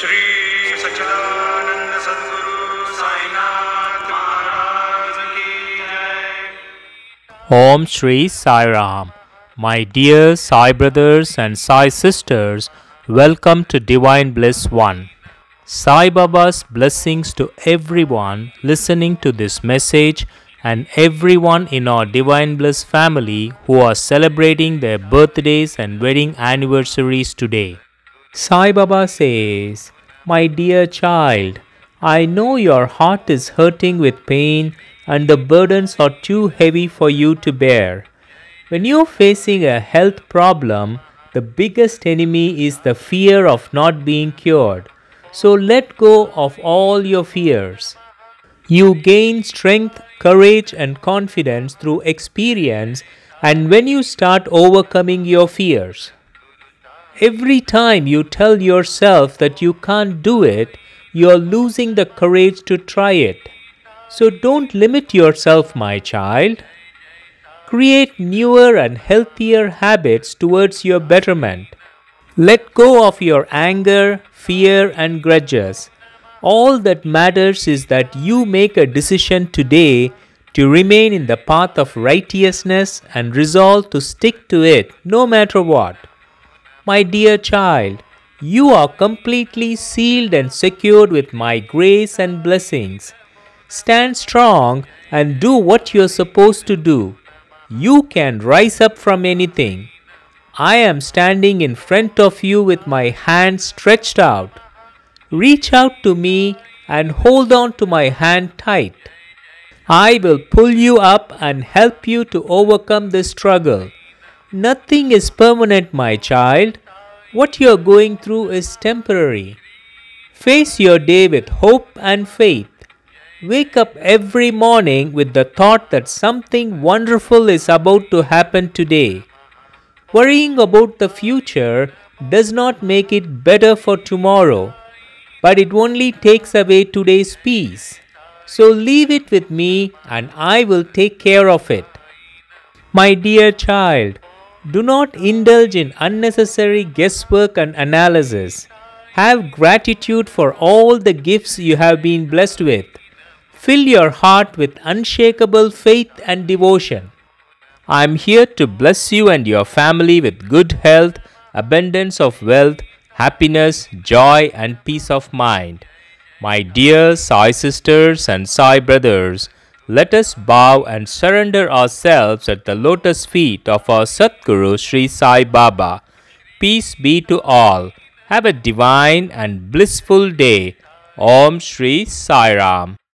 श्री सच्चिदानंद सद्गुरु साईनाथ महाराज की जय Om Shri Sai Ram. My dear Sai brothers and Sai sisters, welcome to Divine Bliss 1. Sai Baba's blessings to everyone listening to this message and everyone in our Divine Bliss family who are celebrating their birthdays and wedding anniversaries today. Sai Baba says, My dear child, I know your heart is hurting with pain and the burdens are too heavy for you to bear. When you're facing a health problem, the biggest enemy is the fear of not being cured. So let go of all your fears. You gain strength, courage, and confidence through experience, and when you start overcoming your fears. Every time you tell yourself that you can't do it, you're losing the courage to try it. So don't limit yourself, my child. Create newer and healthier habits towards your betterment. Let go of your anger, fear, and grudges. All that matters is that you make a decision today to remain in the path of righteousness and resolve to stick to it no matter what. My dear child, you are completely sealed and secured with my grace and blessings. Stand strong and do what you're supposed to do. You can rise up from anything. I am standing in front of you with my hands stretched out. Reach out to me and hold on to my hand tight. I will pull you up and help you to overcome this struggle. Nothing is permanent, my child. What you're going through is temporary. Face your day with hope and faith. Wake up every morning with the thought that something wonderful is about to happen today. Worrying about the future does not make it better for tomorrow, but it only takes away today's peace. So leave it with me and I will take care of it. My dear child, do not indulge in unnecessary guesswork and analysis. Have gratitude for all the gifts you have been blessed with. Fill your heart with unshakable faith and devotion. I am here to bless you and your family with good health, abundance of wealth, happiness, joy, and peace of mind. My dear Sai sisters and Sai brothers, let us bow and surrender ourselves at the lotus feet of our Satguru Sri Sai Baba. Peace be to all. Have a divine and blissful day. Om Sri Sai Ram.